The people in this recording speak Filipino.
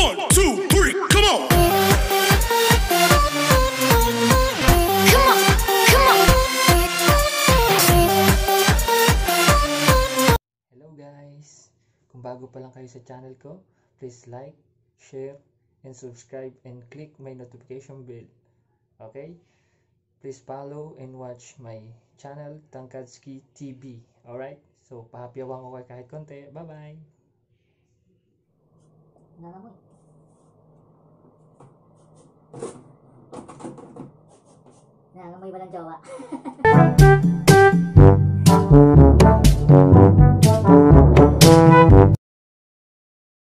One, two, three, come on! Come on, come on. Hello guys! Kung bago pa lang kayo sa channel ko, please like, share, and subscribe and click my notification bell. Okay? Please follow and watch my channel, Tangkadski TV. Alright? So, pahapyawan ko kayo kahit konti. Bye-bye! Nangamoy. Nangamoy walang jowa.